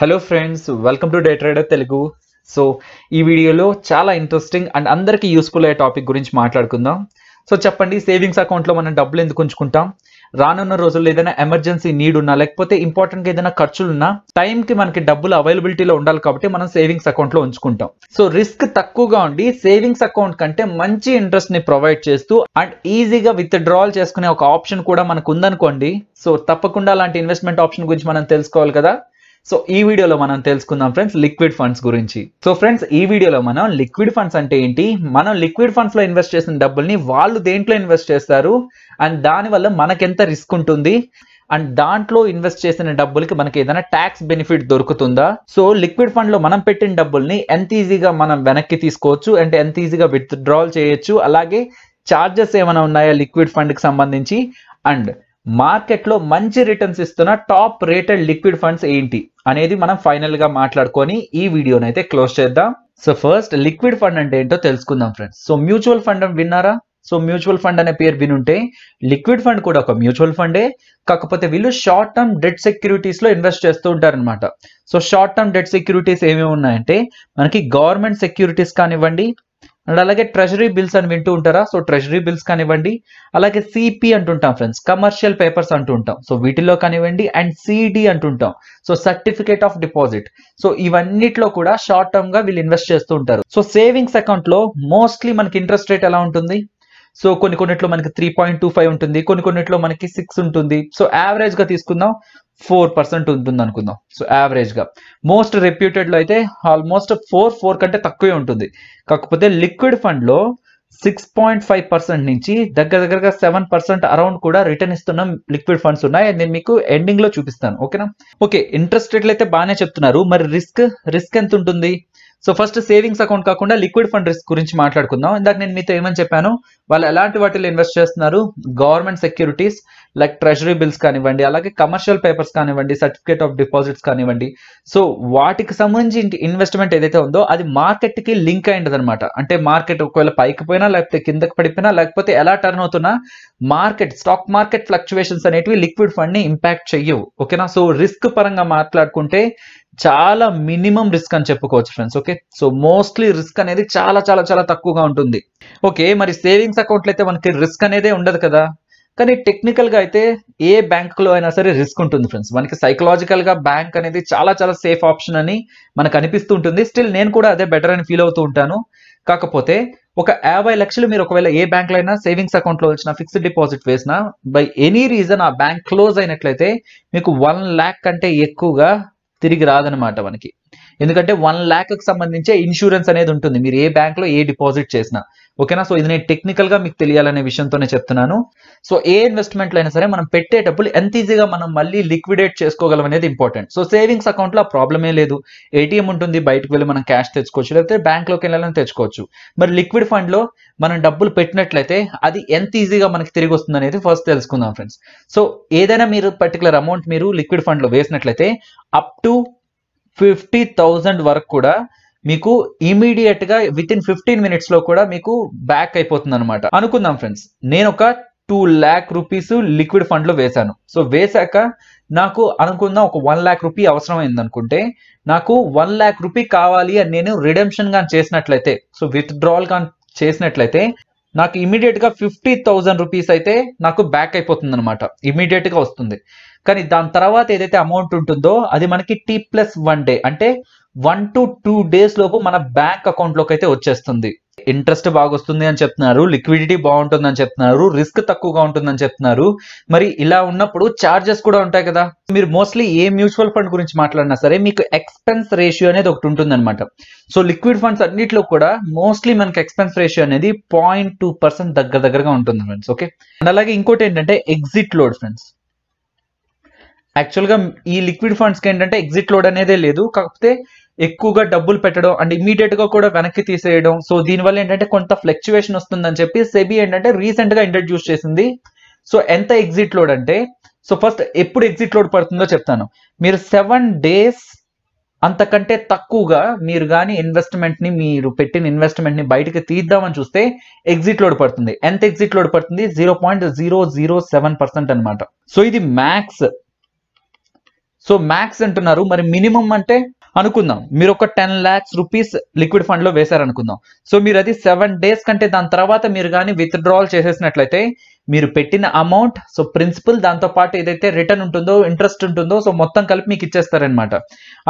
Hello friends welcome to day trader Telugu so ఈ వీడియోలో చాలా ఇంట్రెస్టింగ్ అండ్ అందరికీ యూస్ఫుల్ అయ్యే టాపిక్ గురించి మాట్లాడుకుందాం. సో చెప్పండి సేవింగ్స్ అకౌంట్లో మనం డబ్బులు ఎందుకు ఉంచుకుంటాం? రానున్న రోజుల్లో ఏదైనా ఎమర్జెన్సీ నీడ్ ఉన్నా లేకపోతే ఇంపార్టెంట్గా ఏదైనా ఖర్చులు ఉన్నా టైంకి మనకి డబ్బులు అవైలబిలిటీలో ఉండాలి కాబట్టి మనం సేవింగ్స్ అకౌంట్లో ఉంచుకుంటాం. సో రిస్క్ తక్కువగా ఉండి సేవింగ్స్ అకౌంట్ కంటే మంచి ఇంట్రెస్ట్ని ప్రొవైడ్ చేస్తూ అండ్ ఈజీగా విత్ డ్రాల్ చేసుకునే ఒక ఆప్షన్ కూడా మనకు ఉందనుకోండి. సో తప్పకుండా అలాంటి ఇన్వెస్ట్మెంట్ ఆప్షన్ గురించి మనం తెలుసుకోవాలి కదా. సో ఈ వీడియోలో మనం తెలుసుకుందాం ఫ్రెండ్స్ లిక్విడ్ ఫండ్స్ గురించి. సో ఫ్రెండ్స్ ఈ వీడియోలో మనం లిక్విడ్ ఫండ్స్ అంటే ఏంటి? మనం లిక్విడ్ ఫండ్స్లో ఇన్వెస్ట్ చేసిన డబ్బుల్ని వాళ్ళు దేంట్లో ఇన్వెస్ట్ చేస్తారు? అండ్ దానివల్ల మనకెంత రిస్క్ ఉంటుంది? అండ్ దాంట్లో ఇన్వెస్ట్ చేసిన డబ్బులకి మనకి ఏదైనా ట్యాక్స్ బెనిఫిట్ దొరుకుతుందా? సో లిక్విడ్ ఫండ్లో మనం పెట్టిన డబ్బుల్ని ఎంత ఈజీగా మనం వెనక్కి తీసుకోవచ్చు? అంటే ఎంత ఈజీగా విత్డ్రాల్ చేయొచ్చు? అలాగే చార్జెస్ ఏమైనా ఉన్నాయా లిక్విడ్ ఫండ్కి సంబంధించి? అండ్ మార్కెట్లో మంచి రిటర్న్స్ ఇస్తున్న టాప్ రేటెడ్ లిక్విడ్ ఫండ్స్ ఏంటి అనేది మనం ఫైనల్గా మాట్లాడుకొని ఈ వీడియోని అయితే క్లోజ్ చేద్దాం. సో ఫస్ట్ లిక్విడ్ ఫండ్ అంటే ఏంటో తెలుసుకుందాం ఫ్రెండ్స్. సో మ్యూచువల్ ఫండ్ విన్నారా? సో మ్యూచువల్ ఫండ్ అనే పేరు వినుంటే లిక్విడ్ ఫండ్ కూడా ఒక మ్యూచువల్ ఫండే కాకపోతే వీళ్ళు షార్ట్ టర్మ్ డెట్ సెక్యూరిటీస్లో ఇన్వెస్ట్ చేస్తూ ఉంటారనమాట so short term debt securities ఏమేమి ఉన్నాయంటే మనకి గవర్నమెంట్ సెక్యూరిటీస్ కానివ్వండి అండ్ అలాగే ట్రెజరీ బిల్స్ అని వింటూ ఉంటారా? సో ట్రెజరీ బిల్స్ కానివ్వండి అలాగే సిపి అంటుంటాం ఫ్రెండ్స్ కమర్షియల్ పేపర్స్ అంటుంటాం. సో వీటిలో కానివ్వండి అండ్ సిడి అంటుంటాం. So certificate of deposit. So ఇవన్నిట్లో కూడా షార్ట్ టర్మ్గా వీళ్ళు ఇన్వెస్ట్ చేస్తూ ఉంటారు. సో సేవింగ్స్ అకౌంట్లో మోస్ట్లీ మనకి ఇంట్రెస్ట్ రేట్ ఎలా ఉంటుంది? సో కొన్ని కొన్నిట్లో మనకి త్రీ పాయింట్ టూ ఫైవ్ ఉంటుంది కొన్ని కొన్నిట్లో మనకి సిక్స్ ఉంటుంది. సో యావరేజ్గా తీసుకుందాం. ఫోర్ పర్సెంట్ ఉంటుంది అనుకుందాం సో యావరేజ్గా మోస్ట్ రెప్యూటెడ్లో అయితే ఆల్మోస్ట్ ఫోర్ ఫోర్ కంటే తక్కువే ఉంటుంది. కాకపోతే లిక్విడ్ ఫండ్లో సిక్స్ పాయింట్ ఫైవ్ పర్సెంట్ నుంచి దగ్గర దగ్గరగా సెవెన్ పర్సెంట్ అరౌండ్ కూడా రిటర్న్ ఇస్తున్న లిక్విడ్ ఫండ్స్ ఉన్నాయి. నేను మీకు ఎండింగ్లో చూపిస్తాను. ఓకేనా? ఓకే ఇంట్రెస్ట్ రేట్లు అయితే బాగానే చెప్తున్నారు. మరి రిస్క్ రిస్క్ ఎంత ఉంటుంది? సో ఫస్ట్ సేవింగ్స్ అకౌంట్ కాకుండా లిక్విడ్ ఫండ్ రిస్క్ గురించి మాట్లాడుకుందాం. ఇందాక నేను మీతో ఏమని చెప్పాను? వాళ్ళు ఎలాంటి వాటిలో ఇన్వెస్ట్ చేస్తున్నారు? Government securities like treasury bills కానివ్వండి అలాగే కమర్షియల్ పేపర్స్ కానివ్వండి సర్టిఫికేట్ ఆఫ్ డిపాజిట్స్ కానివ్వండి. సో వాటికి సంబంధించి ఇన్వెస్ట్మెంట్ ఏదైతే ఉందో అది మార్కెట్కి లింక్ అయింది అనమాట అంటే మార్కెట్ ఒకవేళ పైకి పోయినా లేకపోతే కిందకి పడిపోయినా లేకపోతే ఎలా టర్న్ అవుతున్నా మార్కెట్ స్టాక్ మార్కెట్ ఫ్లక్చువేషన్స్ అనేటివి లిక్విడ్ ఫండ్ని ఇంపాక్ట్ చెయ్యవు. ఓకేనా సో రిస్క్ పరంగా మాట్లాడుకుంటే చాలా మినిమం రిస్క్ అని చెప్పుకోవచ్చు friends okay so mostly risk అనేది చాలా చాలా చాలా తక్కువగా ఉంటుంది. ఓకే మరి సేవింగ్స్ అకౌంట్లు అయితే మనకి రిస్క్ అనేదే ఉండదు కదా? కానీ టెక్నికల్గా అయితే ఏ బ్యాంకులో అయినా సరే రిస్క్ ఉంటుంది ఫ్రెండ్స్ మనకి సైకలాజికల్గా బ్యాంక్ అనేది చాలా చాలా సేఫ్ ఆప్షన్ అని మనకు అనిపిస్తూ ఉంటుంది. స్టిల్ నేను కూడా అదే బెటర్ అని ఫీల్ అవుతూ ఉంటాను. కాకపోతే ఒక యాభై లక్షలు మీరు ఒకవేళ ఏ బ్యాంక్లో అయినా సేవింగ్స్ అకౌంట్లో వచ్చిన ఫిక్స్డ్ డిపాజిట్ వేసినా బై ఎనీ రీజన్ ఆ బ్యాంక్ క్లోజ్ అయినట్లయితే మీకు వన్ ల్యాక్ కంటే ఎక్కువగా తిరిగి రాదనమాట మనకి. ఎందుకంటే వన్ ల్యాక్కి ఇన్సూరెన్స్ అనేది ఉంటుంది. మీరు ఏ బ్యాంక్లో ఏ డిపాజిట్ చేసినా. ఓకేనా? సో ఇది నేను టెక్నికల్గా మీకు తెలియాలనే విషయంతోనే చెప్తున్నాను. సో ఏ ఇన్వెస్ట్మెంట్ అయినా సరే మనం పెట్టేటప్పుడు ఎంత ఈజీగా మనం మళ్ళీ లిక్విడేట్ చేసుకోగలం అనేది ఇంపార్టెంట్ సో సేవింగ్స్ అకౌంట్లో ప్రాబ్లమే లేదు. ఏటీఎం ఉంటుంది బయటకు వెళ్ళి మనం క్యాష్ తెచ్చుకోవచ్చు. లేకపోతే బ్యాంక్లోకి వెళ్ళాలని తెచ్చుకోవచ్చు. మరి లిక్విడ్ ఫండ్లో మనం డబ్బులు పెట్టినట్లయితే అది ఎంత ఈజీగా మనకి తిరిగి వస్తుంది అనేది ఫస్ట్ తెలుసుకుందాం ఫ్రెండ్స్ సో ఏదైనా మీరు పర్టికులర్ అమౌంట్ మీరు లిక్విడ్ ఫండ్లో వేసినట్లయితే అప్ టు ఫిఫ్టీ థౌజండ్ వరకు కూడా మీకు ఇమీడియట్గా విత్ ఇన్ ఫిఫ్టీన్ మినిట్స్లో కూడా మీకు బ్యాక్ అయిపోతుంది అనమాట అనుకుందాం ఫ్రెండ్స్ నేను ఒక టూ ల్యాక్ రూపీస్ లిక్విడ్ ఫండ్లో వేశాను. సో వేశాక నాకు అనుకుందాం ఒక వన్ ల్యాక్ రూపీ అవసరమైంది అనుకుంటే నాకు వన్ ల్యాక్ రూపీ కావాలి అని నేను రిడెంప్షన్గా చేసినట్లయితే సో విత్డ్రాల్గా చేసినట్లయితే నాకు ఇమీడియట్గా ఫిఫ్టీ థౌసండ్ రూపీస్ అయితే నాకు బ్యాక్ అయిపోతుంది అనమాట ఇమీడియట్గా వస్తుంది. కానీ దాని తర్వాత ఏదైతే అమౌంట్ ఉంటుందో అది మనకి టీ ప్లస్ వన్ డే అంటే వన్ టు టూ డేస్ లోపు మన బ్యాంక్ అకౌంట్లోకి అయితే వచ్చేస్తుంది. ఇంట్రెస్ట్ బాగా వస్తుంది అని చెప్తున్నారు లిక్విడిటీ బాగుంటుంది అని చెప్తున్నారు రిస్క్ తక్కువగా ఉంటుందని చెప్తున్నారు. మరి ఇలా ఉన్నప్పుడు చార్జెస్ కూడా ఉంటాయి కదా. మీరు మోస్ట్లీ ఏ మ్యూచువల్ ఫండ్ గురించి మాట్లాడినా సరే మీకు ఎక్స్పెన్స్ రేషియో అనేది ఒకటి ఉంటుంది అనమాట సో లిక్విడ్ ఫండ్స్ అన్నిట్లో కూడా మోస్ట్లీ మనకి ఎక్స్పెన్స్ రేషియో అనేది పాయింట్ టూ పర్సెంట్ దగ్గర దగ్గరగా ఉంటుంది ఫ్రెండ్స్ ఓకే? అండ్ అలాగే ఇంకోటి ఏంటంటే ఎగ్జిట్ లోడ్ ఫ్రెండ్స్. యాక్చువల్గా ఈ లిక్విడ్ ఫండ్స్కి ఏంటంటే ఎగ్జిట్ లోడ్ అనేదే లేదు. కాకపోతే ఎక్కువగా డబ్బులు పెట్టడం అండ్ ఇమీడియట్గా కూడా వెనక్కి తీసేయడం. సో దీనివల్ల ఏంటంటే కొంత ఫ్లక్చువేషన్ వస్తుందని చెప్పి సెబీ ఏంటంటే రీసెంట్గా ఇంట్రడ్యూస్ చేసింది. సో ఎంత ఎగ్జిట్ లోడ్ అంటే సో ఫస్ట్ ఎప్పుడు ఎగ్జిట్ లోడ్ పడుతుందో చెప్తాను. మీరు సెవెన్ డేస్ అంతకంటే తక్కువగా మీరు కానీ ఇన్వెస్ట్మెంట్ని మీరు పెట్టిన ఇన్వెస్ట్మెంట్ని బయటకి తీద్దామని చూస్తే ఎగ్జిట్ లోడ్ పడుతుంది. ఎంత ఎగ్జిట్ లోడ్ పడుతుంది? Zero point zero zero seven percent అనమాట సో ఇది మ్యాక్స్. సో మ్యాక్స్ అంటున్నారు. మరి మినిమం అంటే అనుకుందాం. మీరు ఒక టెన్ లాక్స్ రూపీస్ లిక్విడ్ ఫండ్లో వేశారనుకుందాం. సో మీరు అది సెవెన్ డేస్ కంటే దాని తర్వాత మీరు కానీ విత్డ్రాల్ చేసేసినట్లయితే మీరు పెట్టిన అమౌంట్ సో ప్రిన్సిపల్ దాంతో పాటు ఏదైతే రిటర్న్ ఉంటుందో ఇంట్రెస్ట్ ఉంటుందో సో మొత్తం కలిపి మీకు ఇచ్చేస్తారనమాట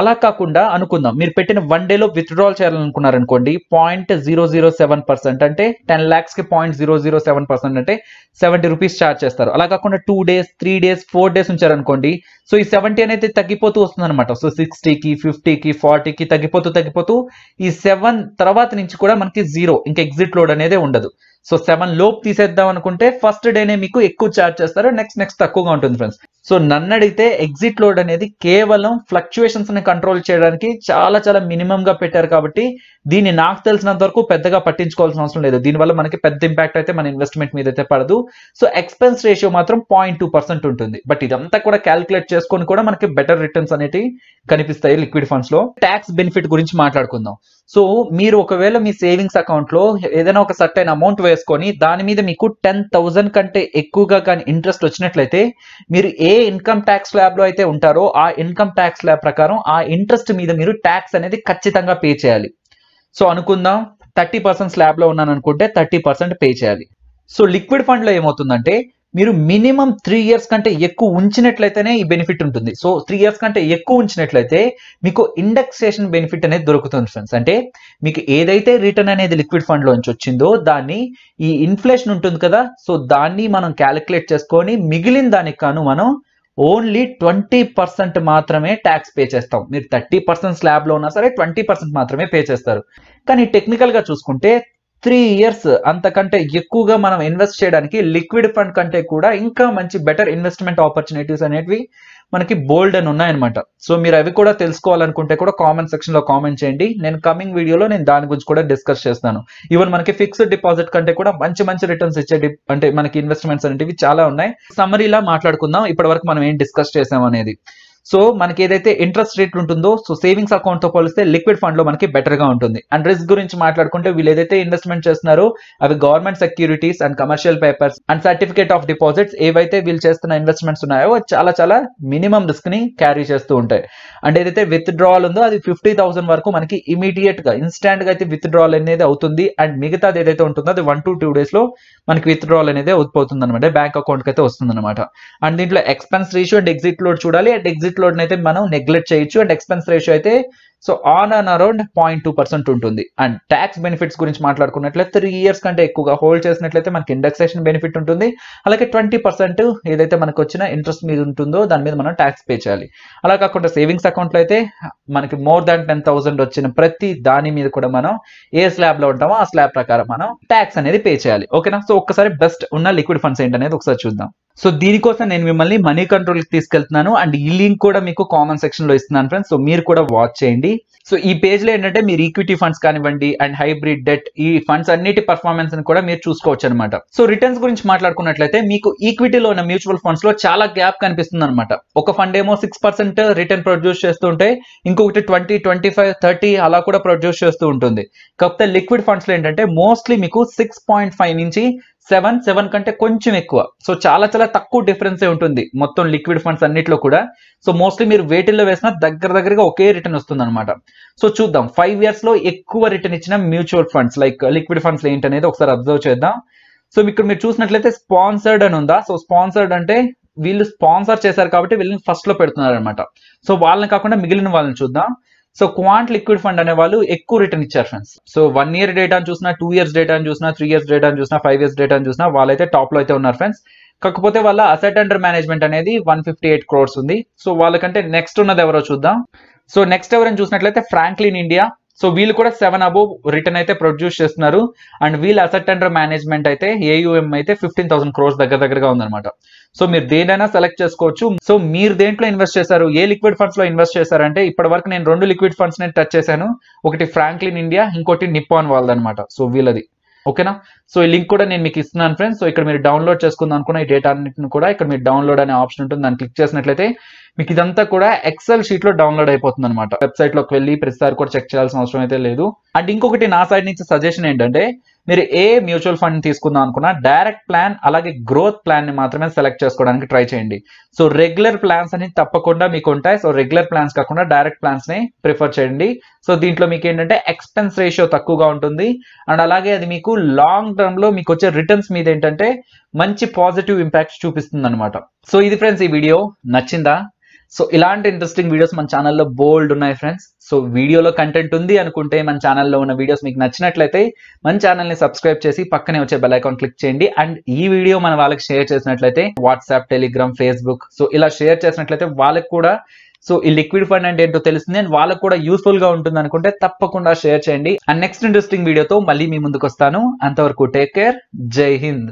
అలా కాకుండా అనుకుందాం మీరు పెట్టిన వన్ డేలో withdrawal చేయాలనుకున్నారనుకోండి point zero zero seven percent అంటే ten ల్యాక్స్కి point zero zero seven percent అంటే సెవెంటీ రూపీస్ ఛార్జ్ చేస్తారు. అలా కాకుండా two days three days four days ఉంచారనుకోండి so ఈ సెవెంటీ అనేది తగ్గిపోతూ వస్తుంది అనమాట సో సిక్స్టీకి ఫిఫ్టీకి ఫార్టీకి తగ్గిపోతూ తగ్గిపోతూ ఈ సెవెన్ తర్వాత నుంచి కూడా మనకి జీరో ఇంకా ఎగ్జిట్ లోడ్ అనేది ఉండదు. సో సెవెన్ లోపు తీసేద్దాం అనుకుంటే ఫస్ట్ డేనే మీకు ఎక్కువ ఛార్జ్ చేస్తారు. నెక్స్ట్ నెక్స్ట్ తక్కువగా ఉంటుంది ఫ్రెండ్స్. సో నన్ను అడిగితే ఎగ్జిట్ లోడ్ అనేది కేవలం ఫ్లక్చుయేషన్స్ని కంట్రోల్ చేయడానికి చాలా చాలా మినిమం గా పెట్టారు కాబట్టి దీన్ని నాకు తెలిసినంత వరకు పెద్దగా పట్టించుకోవాల్సిన అవసరం లేదు. దీనివల్ల మనకి పెద్ద ఇంపాక్ట్ అయితే మన ఇన్వెస్ట్మెంట్ మీద అయితే పడదు. సో ఎక్స్పెన్స్ రేషియో మాత్రం పాయింట్ టూ పర్సెంట్ ఉంటుంది. బట్ ఇదంతా కూడా క్యాలిక్యులేట్ చేసుకొని కూడా మనకి బెటర్ రిటర్న్స్ అనేవి కనిపిస్తాయి లిక్విడ్ ఫండ్స్లో. ట్యాక్స్ బెనిఫిట్ గురించి మాట్లాడుకుందాం. సో మీరు ఒకవేళ మీ సేవింగ్స్ అకౌంట్లో ఏదైనా ఒక సర్టైన్ అమౌంట్ వేసుకొని దాని మీద మీకు టెన్ థౌసండ్ కంటే ఎక్కువగా కానీ ఇంట్రెస్ట్ వచ్చినట్లయితే మీరు ఏ ఏ ఇన్కమ్ ట్యాక్స్ స్లాబ్లో అయితే ఉంటారో ఆ ఇన్కమ్ ట్యాక్స్ స్లాబ్ ప్రకారం ఆ ఇంట్రెస్ట్ మీద మీరు ట్యాక్స్ అనేది ఖచ్చితంగా పే చేయాలి. సో అనుకుందాం థర్టీ పర్సెంట్ స్లాబ్లో ఉన్నాను అనుకుంటే థర్టీ పర్సెంట్ పే చేయాలి. సో లిక్విడ్ ఫండ్లో ఏమవుతుందంటే మీరు మినిమం త్రీ ఇయర్స్ కంటే ఎక్కువ ఉంచినట్లయితేనే ఈ బెనిఫిట్ ఉంటుంది. సో త్రీ ఇయర్స్ కంటే ఎక్కువ ఉంచినట్లయితే మీకు ఇండెక్సేషన్ బెనిఫిట్ అనేది దొరుకుతుంది ఫ్రెండ్స్ అంటే మీకు ఏదైతే రిటర్న్ అనేది లిక్విడ్ ఫండ్ లోంచి వచ్చిందో దాన్ని ఈ ఇన్ఫ్లేషన్ ఉంటుంది కదా సో దాన్ని మనం క్యాలిక్యులేట్ చేసుకొని మిగిలిన దానికి కాను మనం ఓన్లీ ట్వంటీ పర్సెంట్ మాత్రమే ట్యాక్స్ పే చేస్తాం. మీరు థర్టీ పర్సెంట్ స్లాబ్లో ఉన్నా సరే ట్వంటీ పర్సెంట్ మాత్రమే పే చేస్తారు. కానీ టెక్నికల్గా చూసుకుంటే త్రీ ఇయర్స్ అంతకంటే ఎక్కువగా మనం ఇన్వెస్ట్ చేయడానికి లిక్విడ్ ఫండ్ కంటే కూడా ఇంకా మంచి బెటర్ ఇన్వెస్ట్మెంట్ ఆపర్చునిటీస్ అనేవి మనకి బోల్డ్ అని ఉన్నాయన్నమాట. సో మీరు అవి కూడా తెలుసుకోవాలనుకుంటే కూడా కామెంట్ సెక్షన్లో కామెంట్ చేయండి. నేను కమింగ్ వీడియోలో నేను దాని గురించి కూడా డిస్కస్ చేస్తాను. ఈవెన్ మనకి ఫిక్స్డ్ డిపాజిట్ కంటే కూడా మంచి మంచి రిటర్న్స్ ఇచ్చే అంటే మనకి ఇన్వెస్ట్మెంట్స్ అనేవి చాలా ఉన్నాయి. సమ్మరీలా మాట్లాడుకుందాం. ఇప్పటి వరకు మనం ఏం డిస్కస్ చేసాం అనేది సో మనకి ఏదైతే ఇంట్రెస్ట్ రేట్ ఉంటుందో సో సేవింగ్స్ అకౌంట్తో పోలిస్తే లిక్విడ్ ఫండ్లో మనకి బెటర్గా ఉంటుంది. అండ్ రిస్క్ గురించి మాట్లాడుకుంటే వీళ్ళు ఏదైతే ఇన్వెస్ట్మెంట్ చేస్తున్నారో అవి government securities and commercial papers and certificate of deposits ఏవైతే వీళ్ళు చేస్తున్న ఇన్వెస్ట్మెంట్స్ ఉన్నాయో చాలా చాలా మినిమం రిస్క్ని క్యారీ చేస్తూ ఉంటాయి. అండ్ ఏదైతే విత్డ్రావల్ ఉందో అది ఫిఫ్టీ థౌసండ్ వరకు మనకి ఇమీడియట్గా ఇన్స్టాంట్గా అయితే విత్డ్రావల్ అనేది అవుతుంది. అండ్ మిగతాది ఏదైతే ఉంటుందో అది వన్ టు టూ డేస్లో మనకి విత్డ్రావల్ అనేది అవుతుంది అనమాట బ్యాంక్ అకౌంట్కి అయితే వస్తుంది అనమాట అండ్ దీంట్లో expense ratio and exit load చూడాలి. అండ్ ఎగ్జిట్ లోడ్ అయితే మనం నెగ్లెక్ట్ చేయొచ్చు అండ్ ఎక్స్పెన్స్ రేషియో అయితే so on and around point two percent ఉంటుంది. అండ్ ట్యాక్స్ బెనిఫిట్స్ గురించి మాట్లాడుకున్నట్లయితే త్రీ ఇయర్స్ కంటే ఎక్కువగా హోల్డ్ చేసినట్లయితే మనకి ఇండెక్సేషన్ బెనిఫిట్ ఉంటుంది. అలాగే ట్వంటీ పర్సెంట్ ఏదైతే మనకు వచ్చిన ఇంట్రెస్ట్ మీద ఉంటుందో దాని మీద మనం ట్యాక్స్ పే చేయాలి. అలా కాకుండా సేవింగ్స్ అకౌంట్లో అయితే మనకి మోర్ దాన్ టెన్ థౌసండ్ వచ్చిన ప్రతి దాని మీద కూడా మనం ఏ స్లాబ్లో ఉంటామో ఆ స్లాబ్ ప్రకారం మనం ట్యాక్స్ అనేది పే చేయాలి. ఓకేనా సో ఒక్కసారి బెస్ట్ ఉన్న లిక్విడ్ ఫండ్స్ ఏంటనేది ఒకసారి చూద్దాం. సో దీనికోసం నేను మిమ్మల్ని మనీ కంట్రోల్కి తీసుకెళ్తున్నాను. అండ్ ఈ లింక్ కూడా మీకు కామెంట్ సెక్షన్లో ఇస్తున్నాను ఫ్రెండ్స్ సో మీరు కూడా వాచ్ చేయండి. సో ఈ పేజ్లో ఏంటంటే మీరు ఈక్విటీ ఫండ్స్ కానివ్వండి అండ్ హైబ్రిడ్ డెట్ ఈ ఫండ్స్ అన్నిటి పర్ఫార్మెన్స్ని కూడా మీరు చూసుకోవచ్చు అనమాట సో రిటర్న్స్ గురించి మాట్లాడుకున్నట్లయితే మీకు ఈక్విటీలో ఉన్న మ్యూచువల్ ఫండ్స్లో చాలా గ్యాప్ కనిపిస్తుంది అనమాట ఒక ఫండ్ ఏమో సిక్స్ పర్సెంట్ రిటర్న్ ప్రొడ్యూస్ చేస్తుంటే ఇంకొకటి ట్వంటీ ట్వంటీ ఫైవ్ థర్టీ అలా కూడా ప్రొడ్యూస్ చేస్తూ ఉంటుంది. కాకపోతే లిక్విడ్ ఫండ్స్లో ఏంటంటే మోస్ట్లీ మీకు సిక్స్ పాయింట్ ఫైవ్ నుంచి సెవెన్ సెవెన్ కంటే కొంచెం ఎక్కువ. సో చాలా చాలా తక్కువ డిఫరెన్స్ ఉంటుంది మొత్తం లిక్విడ్ ఫండ్స్ అన్నిట్లో కూడా. సో మోస్ట్లీ మీరు వేటిల్లో వేసినా దగ్గర దగ్గరగా ఒకే రిటర్న్ వస్తుంది అనమాట సో చూద్దాం. ఫైవ్ ఇయర్స్లో ఎక్కువ రిటర్న్ ఇచ్చిన mutual funds like liquid funds ఏంటనేది ఒకసారి అబ్జర్వ్ చేద్దాం. సో ఇక్కడ మీరు చూసినట్లయితే స్పాన్సర్డ్ అని ఉందా? సో స్పాన్సర్డ్ అంటే వీళ్ళు స్పాన్సర్ చేశారు కాబట్టి వీళ్ళని ఫస్ట్లో పెడుతున్నారు అనమాట సో వాళ్ళని కాకుండా మిగిలిన వాళ్ళని చూద్దాం. సో క్వాంట్ లిక్విడ్ ఫండ్ అనే వాళ్ళు ఎక్కువ రిటర్న్ ఇచ్చారు friends so one year data చూసినా టూ ఇయర్స్ డేటా చూసినా త్రీ ఇయర్స్ డేటా చూసినా ఫైవ్ ఇయర్స్ డేటా చూసినా వాళ్ళైతే టాప్లో అయితే ఉన్నారు ఫ్రెండ్స్ కాకపోతే వాళ్ళ అసెట్ అండర్ మేనేజ్మెంట్ అనేది వన్ ఫిఫ్టీ ఎయిట్ క్రోర్స్ ఉంది. సో వాళ్ళకంటే నెక్స్ట్ ఉన్నది ఎవరో చూద్దాం. సో నెక్స్ట్ ఎవరైనా చూసినట్లయితే ఫ్రాంక్లిన్ ఇండియా సో వీళ్ళు కూడా సెవెన్ అబోవ్ రిటర్న్ అయితే ప్రొడ్యూస్ చేస్తున్నారు. అండ్ వీళ్ళ అసెట్ అండర్ మేనేజ్మెంట్ అయితే ఏయుఎం అయితే ఫిఫ్టీన్ థౌసండ్ క్రోర్స్ దగ్గర దగ్గరగా ఉందన్నమాట. సో మీరు దేనైనా సెలెక్ట్ చేసుకోవచ్చు. సో మీరు దేంట్లో ఇన్వెస్ట్ చేశారు? ఏ లిక్విడ్ ఫండ్స్లో ఇన్వెస్ట్ చేశారంటే ఇప్పటి వరకు నేను రెండు లిక్విడ్ ఫండ్స్ నేను టచ్ చేశాను. ఒకటి ఫ్రాంక్లిన్ ఇండియా ఇంకోటి నిప్పాన్ వాళ్ళదన్నమాట. సో వీళ్ళది. ఓకేనా? సో ఈ లింక్ కూడా నేను మీకు ఇస్తున్నాను ఫ్రెండ్స్. సో ఇక్కడ మీరు డౌన్లోడ్ చేసుకుందాం అనుకున్న ఈ డేటా అన్నింటిని కూడా ఇక్కడ మీరు డౌన్లోడ్ అనే ఆప్షన్ ఉంటుంది. దాన్ని క్లిక్ చేసినట్లయితే మీకు ఇదంతా కూడా ఎక్సెల్ షీట్లో డౌన్లోడ్ అయిపోతుంది అనమాట వెబ్సైట్లోకి వెళ్ళి ప్రతిసారి కూడా చెక్ చేయాల్సిన అవసరం అయితే లేదు. అండ్ ఇంకొకటి నా సైడ్ నుంచి సజెషన్ ఏంటంటే మీరు ఏ మ్యూచువల్ ఫండ్ తీసుకుందాం అనుకున్నా డైరెక్ట్ ప్లాన్ అలాగే గ్రోత్ ప్లాన్ని మాత్రమే సెలెక్ట్ చేసుకోవడానికి ట్రై చేయండి. సో రెగ్యులర్ ప్లాన్స్ అని తప్పకుండా మీకు ఉంటాయి. సో రెగ్యులర్ ప్లాన్స్ కాకుండా డైరెక్ట్ ప్లాన్స్ని ప్రిఫర్ చేయండి. సో దీంట్లో మీకు ఏంటంటే ఎక్స్పెన్స్ రేషియో తక్కువగా ఉంటుంది. అండ్ అలాగే అది మీకు లాంగ్ టర్మ్లో మీకు వచ్చే రిటర్న్స్ మీద ఏంటంటే మంచి పాజిటివ్ ఇంపాక్ట్ చూపిస్తుంది అనమాట సో ఇది ఫ్రెండ్స్ ఈ వీడియో. నచ్చిందా? సో ఇలాంటి ఇంట్రెస్టింగ్ వీడియోస్ మన ఛానల్లో బోల్డ్ ఉన్నాయి ఫ్రెండ్స్ సో వీడియోలో కంటెంట్ ఉంది అనుకుంటే మన ఛానల్లో ఉన్న వీడియోస్ మీకు నచ్చినట్లయితే మన ఛానల్ని సబ్స్క్రైబ్ చేసి పక్కనే వచ్చే బెల్ ఐకాన్ క్లిక్ చేయండి. అండ్ ఈ వీడియో మన వాళ్ళకి షేర్ చేసినట్లయితే వాట్సాప్ టెలిగ్రామ్ ఫేస్బుక్ సో ఇలా షేర్ చేసినట్లయితే వాళ్ళకి కూడా సో ఈ లిక్విడ్ ఫండ్ అంటే ఏంటో తెలుస్తుంది అండ్ వాళ్ళకు కూడా యూస్ఫుల్గా ఉంటుంది అనుకుంటే తప్పకుండా షేర్ చేయండి. అండ్ నెక్స్ట్ ఇంట్రెస్టింగ్ వీడియోతో మళ్ళీ మీ ముందుకు వస్తాను. అంతవరకు టేక్ కేర్ జై హింద్.